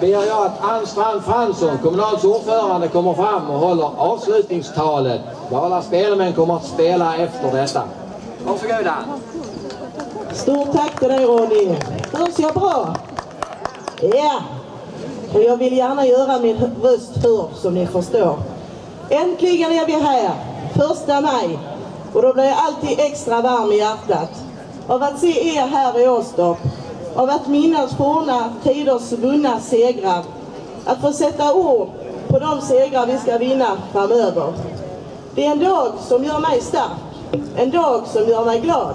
ber jag att Ann Strand Fransson, Kommunals ordförande, kommer fram och håller avslutningstalet. Alla spelmän kommer att spela efter detta. Varsågod Ann. Stort tack till dig Ronny. Hörs jag bra? Ja. Och jag vill gärna göra min röst hörd som ni förstår. Äntligen är vi här, första maj. Och då blir jag alltid extra varm i hjärtat. Av att se er här i Åstorp. Av att minnas forna tiders vunna segrar. Att få sätta ord på de segrar vi ska vinna framöver. Det är en dag som gör mig stark. En dag som gör mig glad.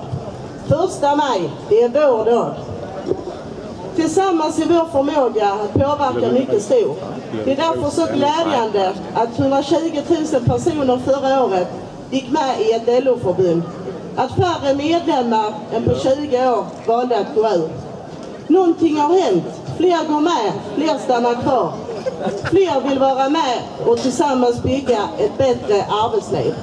Första maj, det är vår dag. Tillsammans är vår förmåga att påverka mycket stor. Det är därför så glädjande att 120 000 personer förra året gick med i ett LO-förbund. Att färre medlemmar än på 20 år valde att gå ur. Någonting har hänt. Fler går med, fler stannar kvar. Fler vill vara med och tillsammans bygga ett bättre arbetsliv.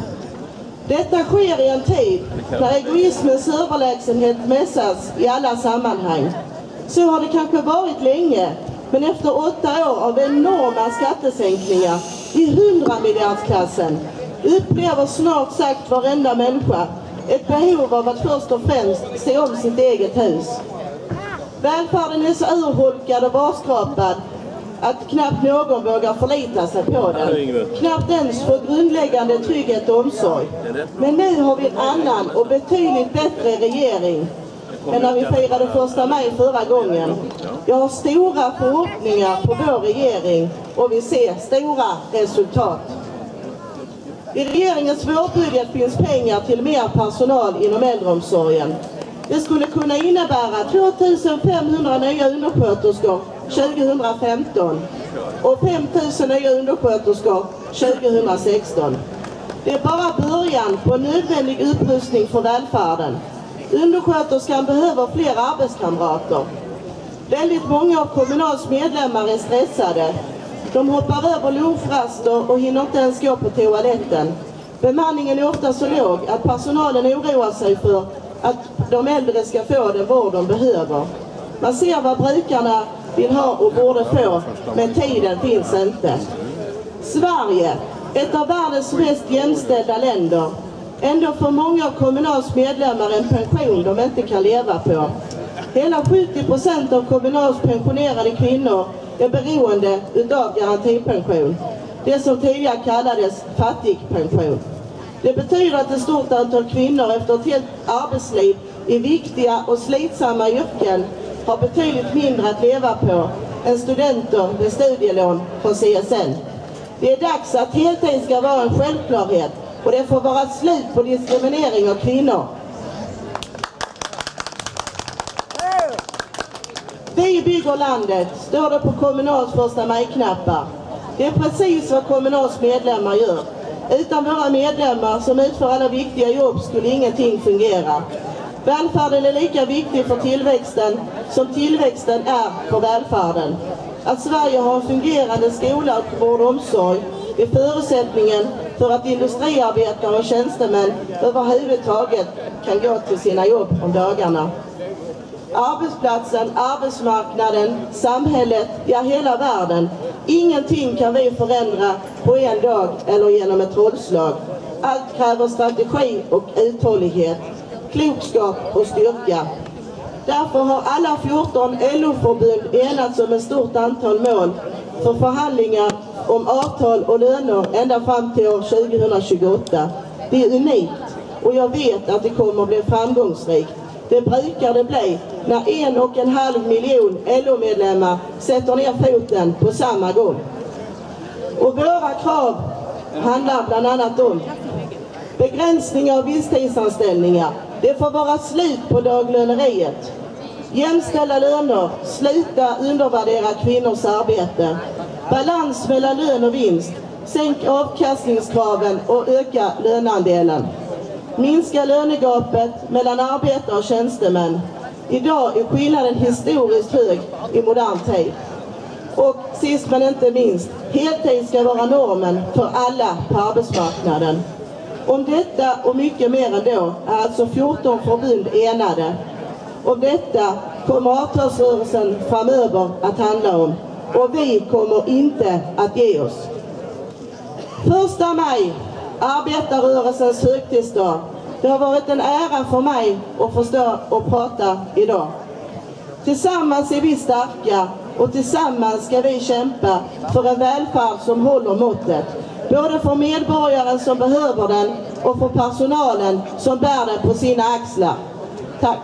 Detta sker i en tid när egoismens överlägsenhet mässas i alla sammanhang. Så har det kanske varit länge, men efter åtta år av enorma skattesänkningar i hundramiljardsklassen upplever snart sagt varenda människa ett behov av att först och främst se om sitt eget hus. Välfärden är så urholkad och barskrapad att knappt någon vågar förlita sig på den. Knappt ens för grundläggande trygghet och omsorg. Men nu har vi en annan och betydligt bättre regering än när vi firade första maj förra gången. Jag har stora förhoppningar på vår regering och vi ser stora resultat. I regeringens vårbudget finns pengar till mer personal inom äldreomsorgen. Det skulle kunna innebära 2500 nya undersköterskor 2015 och 5000 nya undersköterskor 2016. Det är bara början på en nödvändig upprustning för välfärden. Undersköterskan behöver fler arbetskamrater. Väldigt många av Kommunals medlemmar är stressade. De hoppar över lunchraster och hinner inte ens gå på toaletten. Bemanningen är ofta så låg att personalen oroar sig för att de äldre ska få den vård de behöver. Man ser vad brukarna vill ha och borde få, men tiden finns inte. Sverige, ett av världens mest jämställda länder. Ändå får många av Kommunals medlemmar en pension de inte kan leva på. Hela 70 procent av Kommunals pensionerade kvinnor är beroende utav garantipension. Det som tidigare kallades fattigpension. Det betyder att ett stort antal kvinnor efter ett helt arbetsliv i viktiga och slitsamma yrken har betydligt mindre att leva på än studenter med studielån från CSN. Det är dags att heltid ska vara en självklarhet och det får vara slut på diskriminering av kvinnor. Vi bygger landet, står det på Kommunals första majknappar. Det är precis vad Kommunals medlemmar gör. Utan våra medlemmar som utför alla viktiga jobb skulle ingenting fungera. Välfärden är lika viktig för tillväxten som tillväxten är för välfärden. Att Sverige har en fungerande skola, vård och omsorg är förutsättningen för att industriarbetare och tjänstemän överhuvudtaget kan gå till sina jobb om dagarna. Arbetsplatsen, arbetsmarknaden, samhället, ja hela världen. Ingenting kan vi förändra på en dag eller genom ett trollslag. Allt kräver strategi och uthållighet, klokskap och styrka. Därför har alla 14 LO-förbund enats om ett stort antal mål för förhandlingar om avtal och löner ända fram till år 2028. Det är unikt och jag vet att det kommer att bli framgångsrikt. Det brukar det bli när en och en halv miljon LO-medlemmar sätter ner foten på samma gång. Och våra krav handlar bland annat om begränsning av visstidsanställningar. Det får vara slut på daglöneriet. Jämställda löner, sluta undervärdera kvinnors arbete. Balans mellan lön och vinst. Sänk avkastningskraven och öka löneandelen. Minska lönegapet mellan arbetare och tjänstemän. Idag är skillnaden historiskt hög i modern tid. Och sist men inte minst, heltid ska vara normen för alla på arbetsmarknaden. Om detta och mycket mer ändå är alltså 14 förbund enade. Om detta kommer avtalsrörelsen framöver att handla om. och vi kommer inte att ge oss. Första maj, arbetarrörelsens högtidsdag. Det har varit en ära för mig att få stå och prata idag. Tillsammans är vi starka och tillsammans ska vi kämpa för en välfärd som håller måttet. Både för medborgaren som behöver den och för personalen som bär den på sina axlar. Tack!